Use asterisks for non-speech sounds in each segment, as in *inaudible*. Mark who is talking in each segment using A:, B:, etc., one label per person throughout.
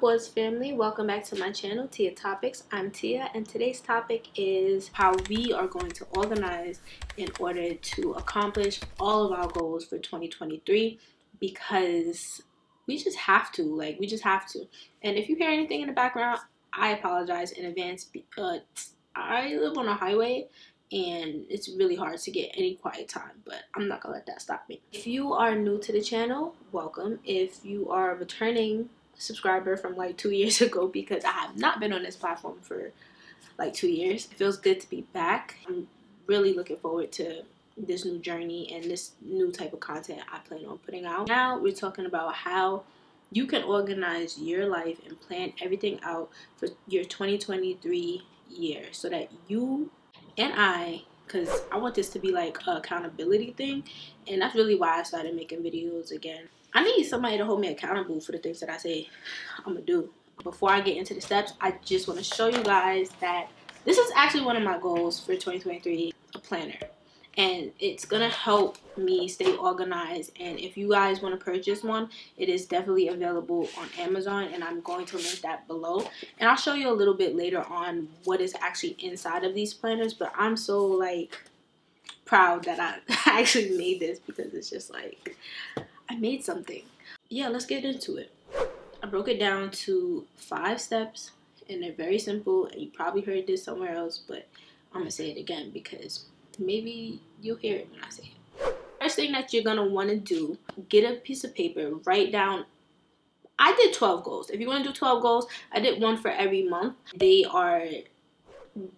A: boys family welcome back to my channel tia topics. I'm tia and today's topic is how we are going to organize in order to accomplish all of our goals for 2023 because we just have to like we just have to. And if you hear anything in the background i apologize in advance but i live on a highway and it's really hard to get any quiet time but i'm not gonna let that stop me. If you are new to the channel welcome. If you are returning subscriber from like two years *laughs* ago because i have not been on this platform for like two years. It feels good to be back. I'm really looking forward to this new journey and this new type of content i plan on putting out. Now we're talking about how you can organize your life and plan everything out for your 2023 year so that you and I, because I want this to be like a accountability thing, and that's really why I started making videos again. I need somebody to hold me accountable for the things that I say I'm gonna do. Before I get into the steps, I just want to show you guys that this is actually one of my goals for 2023, a planner. And it's gonna help me stay organized. And if you guys want to purchase one it is definitely available on amazon and i'm going to link that below. And i'll show you a little bit later on what is actually inside of these planners but i'm so like proud that i *laughs* actually made this because it's just like i made something yeah let's get into it i broke it down to five steps and they're very simple and you probably heard this somewhere else but i'm gonna say it again because maybe you'll hear it when I say it. First thing that you're gonna want to do, get a piece of paper, write down. I did 12 goals. If you want to do 12 goals, I did one for every month. They are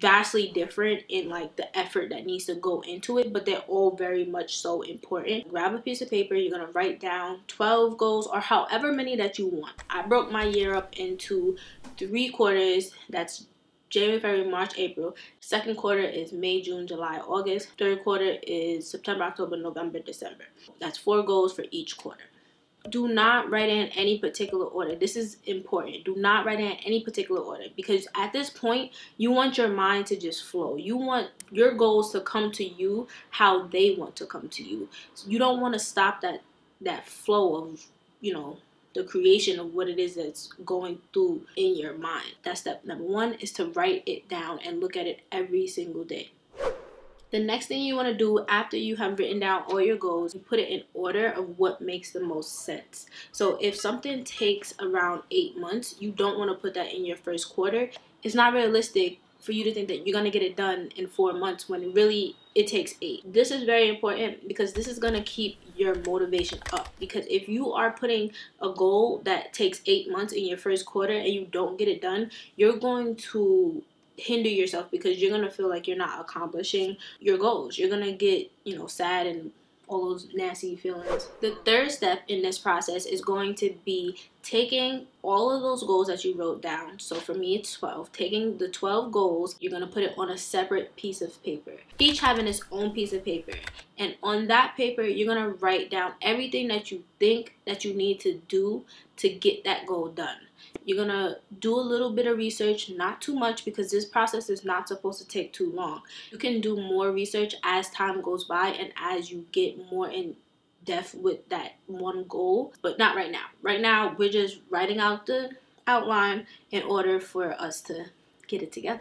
A: vastly different in like the effort that needs to go into it but they're all very much so important grab a piece of paper you're gonna write down 12 goals or however many that you want i broke my year up into three quarters that's January, February, March, April. Second quarter is May, June, July, August. Third quarter is September, October, November, December. That's four goals for each quarter. Do not write in any particular order. This is important. Do not write in any particular order because at this point, you want your mind to just flow. You want your goals to come to you how they want to come to you. You don't want to stop that that flow of, you know, the creation of what it is that's going through in your mind. That's step number one is to write it down and look at it every single day. The next thing you want to do after you have written down all your goals, you put it in order of what makes the most sense. So if something takes around eight months, you don't want to put that in your first quarter. It's not realistic for you to think that you're going to get it done in four months when really it takes eight. This is very important because this is going to keep your motivation up. Because if you are putting a goal that takes eight months in your first quarter and you don't get it done, you're going to hinder yourself because you're going to feel like you're not accomplishing your goals. You're going to get, you know, sad and all those nasty feelings. The third step in this process is going to be taking all of those goals that you wrote down. So for me, it's 12. Taking the 12 goals, you're going to put it on a separate piece of paper. Each having its own piece of paper. And on that paper, you're going to write down everything that you think that you need to do to get that goal done. You're going to do a little bit of research, not too much because this process is not supposed to take too long. You can do more research as time goes by and as you get more in depth with that one goal, but not right now. Right now, we're just writing out the outline in order for us to get it together.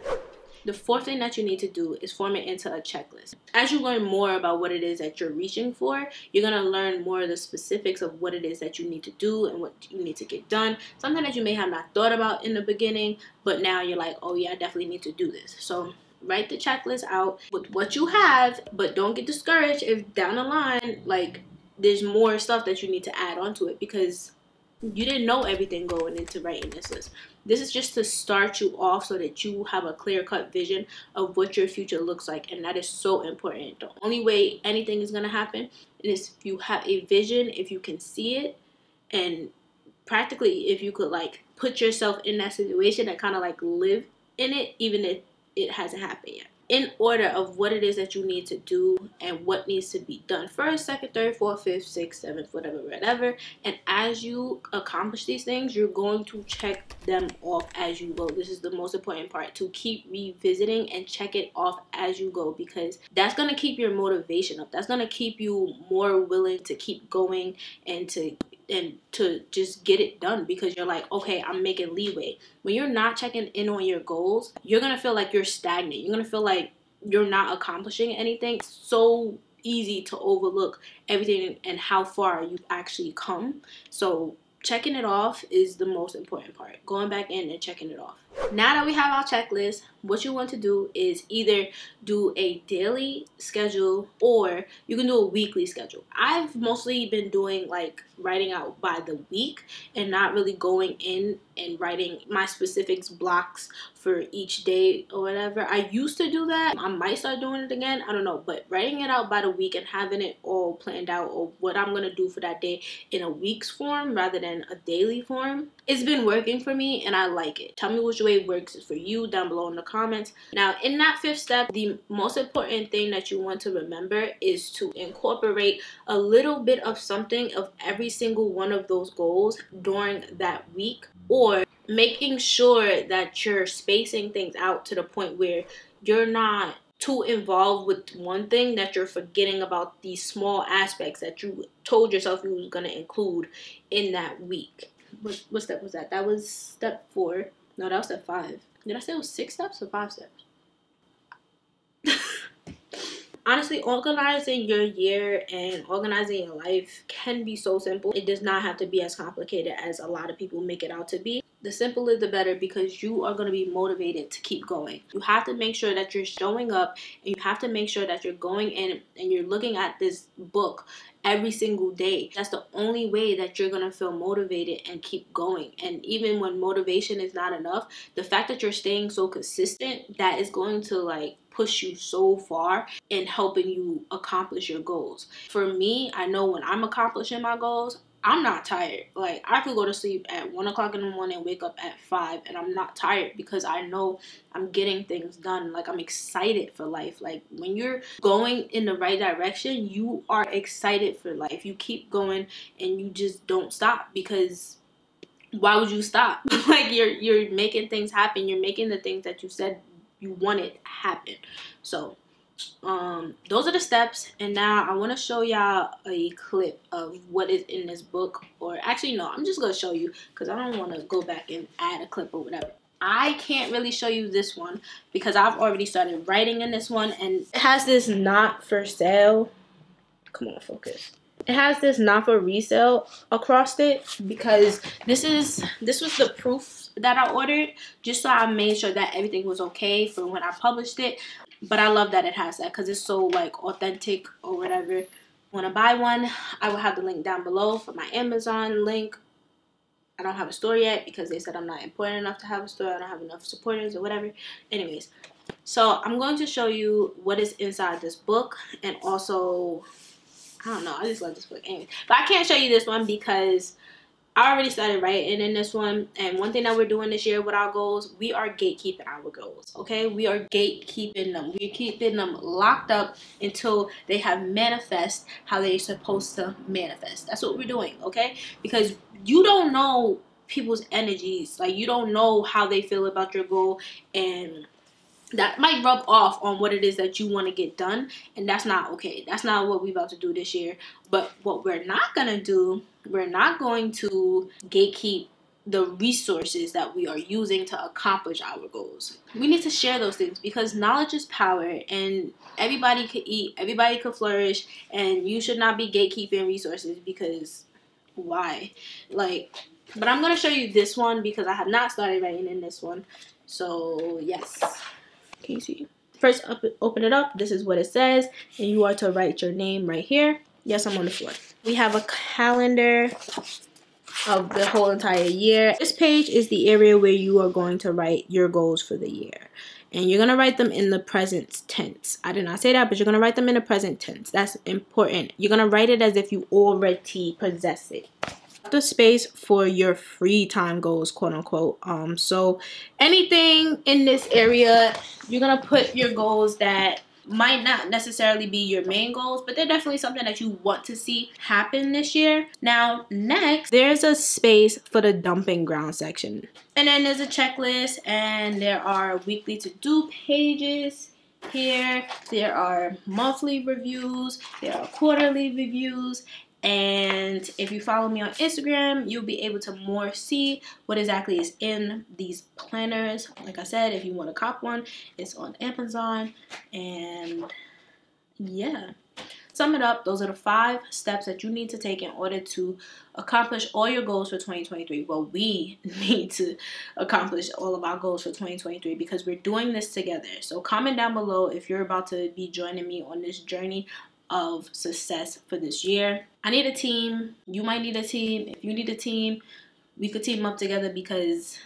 A: The fourth thing that you need to do is form it into a checklist. As you learn more about what it is that you're reaching for, you're going to learn more of the specifics of what it is that you need to do and what you need to get done. Something that you may have not thought about in the beginning, but now you're like, oh yeah, I definitely need to do this. So write the checklist out with what you have, but don't get discouraged if down the line, like there's more stuff that you need to add onto it because you didn't know everything going into writing this list. This is just to start you off so that you have a clear cut vision of what your future looks like. And that is so important. The only way anything is going to happen is if you have a vision, if you can see it, and practically if you could like put yourself in that situation and kind of like live in it, even if it hasn't happened yet in order of what it is that you need to do and what needs to be done first, second, third, fourth, fifth, sixth, seventh, whatever, whatever. And as you accomplish these things, you're going to check them off as you go. This is the most important part to keep revisiting and check it off as you go because that's going to keep your motivation up. That's going to keep you more willing to keep going and to and to just get it done because you're like, okay, I'm making leeway. When you're not checking in on your goals, you're gonna feel like you're stagnant. You're gonna feel like you're not accomplishing anything. It's so easy to overlook everything and how far you've actually come. So checking it off is the most important part. Going back in and checking it off. Now that we have our checklist, what you want to do is either do a daily schedule or you can do a weekly schedule. I've mostly been doing like writing out by the week and not really going in and writing my specifics blocks for each day or whatever. I used to do that. I might start doing it again. I don't know. But writing it out by the week and having it all planned out or what I'm going to do for that day in a week's form rather than a daily form, it's been working for me and I like it. Tell me which way works for you down below in the comments. Now, in that fifth step, the most important thing that you want to remember is to incorporate a little bit of something of every single one of those goals during that week or making sure that you're spacing things out to the point where you're not too involved with one thing that you're forgetting about these small aspects that you told yourself you was going to include in that week. What, what step was that? That was step four. No, that was step five. Did I say it was six steps or five steps? *laughs* honestly organizing your year and organizing your life can be so simple it does not have to be as complicated as a lot of people make it out to be the simpler the better because you are going to be motivated to keep going. You have to make sure that you're showing up and you have to make sure that you're going in and you're looking at this book every single day. That's the only way that you're to feel motivated and keep going. And even when motivation is not enough, the fact that you're staying so consistent, that is going to like push you so far in helping you accomplish your goals. For me, I know when I'm accomplishing my goals, I'm not tired. Like I could go to sleep at one o'clock in the morning, wake up at five, and I'm not tired because I know I'm getting things done. Like I'm excited for life. Like when you're going in the right direction, you are excited for life. You keep going and you just don't stop because why would you stop? *laughs* like you're you're making things happen. You're making the things that you said you wanted happen. So um those are the steps and now i want to show y'all a clip of what is in this book or actually no i'm just gonna show you because i don't want to go back and add a clip or whatever. I can't really show you this one because i've already started writing in this one and it has this not for sale come on focus. It has this not for resale across it because this is this was the proof that I ordered just so I made sure that everything was okay for when I published it but I love that it has that because it's so like authentic or whatever. Want to buy one? I will have the link down below for my Amazon link. I don't have a store yet because they said I'm not important enough to have a store. I don't have enough supporters or whatever. Anyways, so I'm going to show you what is inside this book and also I don't know. I just love this book. Anyways, but I can't show you this one because I already started writing in this one. And one thing that we're doing this year with our goals, we are gatekeeping our goals. Okay. We are gatekeeping them. We're keeping them locked up until they have manifest how they're supposed to manifest. That's what we're doing. Okay. Because you don't know people's energies. Like you don't know how they feel about your goal and that might rub off on what it is that you want to get done and that's not okay that's not what we're about to do this year but what we're not going to do we're not going to gatekeep the resources that we are using to accomplish our goals. We need to share those things because knowledge is power and everybody could eat, everybody could flourish, and you should not be gatekeeping resources because why? Like, but I'm to show you this one because I have not started writing in this one. So, yes. Can you see? First, up, open it up. This is what it says, and you are to write your name right here. Yes, I'm on the floor. We have a calendar of the whole entire year. This page is the area where you are going to write your goals for the year. And you're going to write them in the present tense. I did not say that, but you're going to write them in the present tense. That's important. You're going to write it as if you already possess it the space for your free time goals quote unquote um so anything in this area you're gonna put your goals that might not necessarily be your main goals, but they're definitely something that you want to see happen this year. Now, next, there's a space for the dumping ground section. And then there's a checklist, and there are weekly to do pages here. There are monthly reviews, there are quarterly reviews, And if you follow me on Instagram, you'll be able to more see what exactly is in these planners. Like I said, if you want to cop one, it's on Amazon. And yeah sum it up, those are the five steps that you need to take in order to accomplish all your goals for 2023. Well, we *laughs* need to accomplish all of our goals for 2023 because we're doing this together. So, comment down below if you're about to be joining me on this journey of success for this year. I need a team. You might need a team. If you need a team, we could team up together because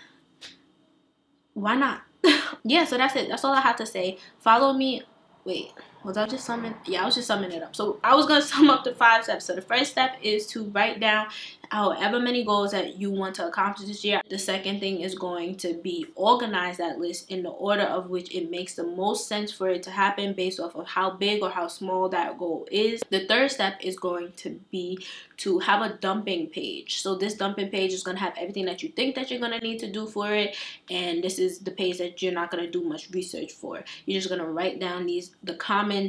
A: why not? *laughs* yeah, so that's it. That's all I have to say. Follow me. Wait, was I just summing? Yeah, I was just summing it up. So I was gonna *laughs* sum up the five steps. So the first step is to write down however many goals that you want to accomplish this year. The second thing is going to be organize that list in the order of which it makes the most sense for it to happen based off of how big or how small that goal is. The third step is going to be to have a dumping page. So this dumping page is going to have everything that you think that you're going to need to do for it and this is the page that you're not going to do much research for. You're just going to write down these the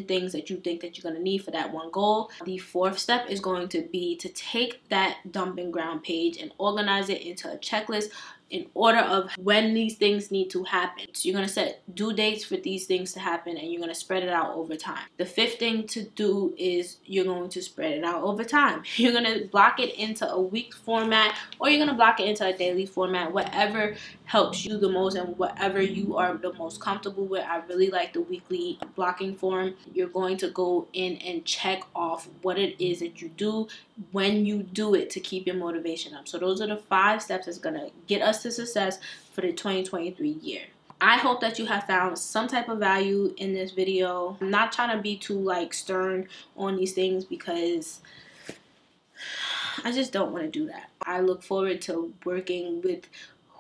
A: things that you think that you're going to need for that one goal. The fourth step is going to be to take that dumping ground page and organize it into a checklist in order of when these things need to happen. So you're going to set due dates for these things to happen and you're going to spread it out over time. The fifth thing to do is you're going to spread it out over time. *laughs* You're going to block it into a week format or you're going to block it into a daily format, whatever helps you the most and whatever you are the most comfortable with. I really like the weekly blocking form. You're going to go in and check off what it is that you do when you do it to keep your motivation up. So those are the five steps that's going to get us to success for the 2023 year. I hope that you have found some type of value in this video. I'm not trying to be too like stern on these things because I just don't want to do that. I look forward to working with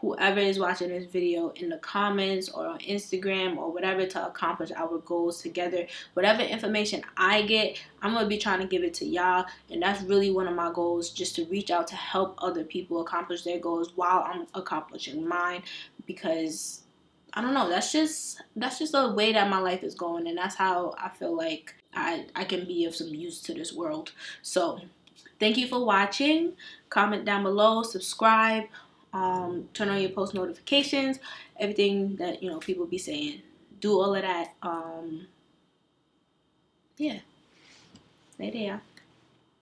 A: whoever is watching this video in the comments or on Instagram or whatever to accomplish our goals together. Whatever information I get, I'm going to be trying to give it to y'all. And that's really one of my goals, just to reach out to help other people accomplish their goals while I'm accomplishing mine. Because I don't know, that's just that's just the way that my life is going and that's how I feel like I, I can be of some use to this world. So thank you for watching. Comment down below, subscribe um, turn on your post notifications, everything that you know people be saying. Do all of that. Um, yeah. There.